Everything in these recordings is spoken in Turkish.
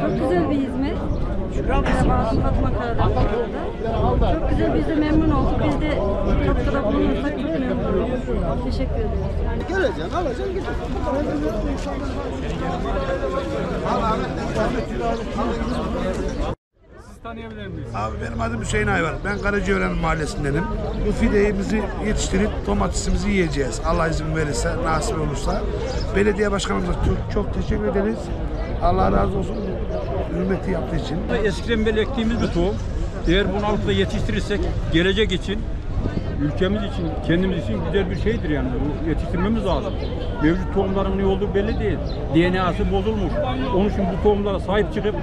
Çok güzel bir hizmet. Merhaba, Fatma Karadağ. Çok güzel, biz de memnun olduk. Biz de katkıda bulunursak çok memnun oluruz. Teşekkür ederiz. Göreceksin, alacaksın, gideceksin. Sizi tanıyabilir miyiz? Abi benim adım Hüseyin Ayvar. Ben Karacaören mahallesindenim. Bu fideyimizi yetiştirip domatesimizi yiyeceğiz. Allah izin verirse, nasip olursa. Belediye başkanımıza çok, çok teşekkür ederiz. Allah razı olsun hürmeti yaptığı için. Eskiden beri ektiğimiz bir tohum. Eğer bunu alıp da yetiştirirsek gelecek için, ülkemiz için, kendimiz için güzel bir şeydir yani. Bu yetiştirmemiz lazım. Mevcut tohumların ne olduğu belli değil. DNA'sı bozulmuş. Onun için bu tohumlara sahip çıkıp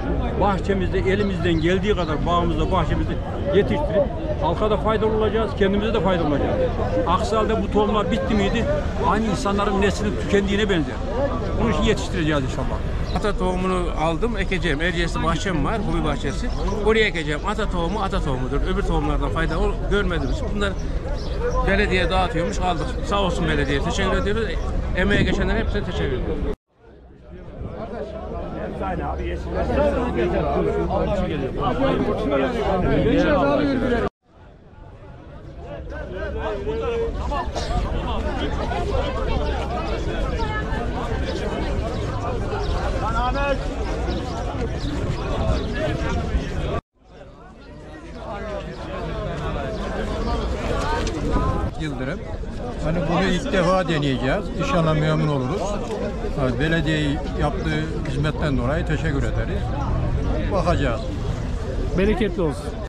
bahçemizde elimizden geldiği kadar bağımızda, bahçemizde yetiştirip halka da faydalı olacağız, kendimize de faydalı olacağız. Aksi halde bu tohumlar bitti miydi? Aynı insanların neslinin tükendiğine benzer. Onun için yetiştireceğiz inşallah. Ata tohumunu aldım, ekeceğim. Erciyes'te bahçem var, hobi bahçesi. Oraya ekeceğim. Ata tohumu ata tohumudur. Öbür tohumlardan fayda görmedim. Bunlar belediye dağıtıyormuş, aldık. Sağ olsun belediye. Teşekkür ediyoruz. Emeğe geçenlere hepsine teşekkür ediyoruz. Yıldırım. Hani bunu ilk defa deneyeceğiz. İnşallah memnun oluruz. Belediye yaptığı hizmetten dolayı teşekkür ederiz. Bakacağız. Bereketli olsun.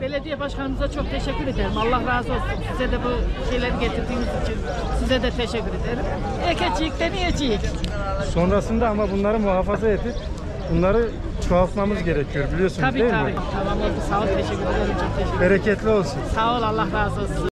Belediye başkanımıza çok teşekkür ederim. Allah razı olsun. Size de bu şeyleri getirdiğiniz için size de teşekkür ederim. Ekecik, deneyecek. Sonrasında ama bunları muhafaza edip bunları çoğaltmamız gerekiyor biliyorsunuz Tabii değil tabii. mi? Tamam oldu. Sağ ol. Teşekkür ederim. Çok teşekkür ederim. Bereketli olsun. Sağ ol. Allah razı olsun.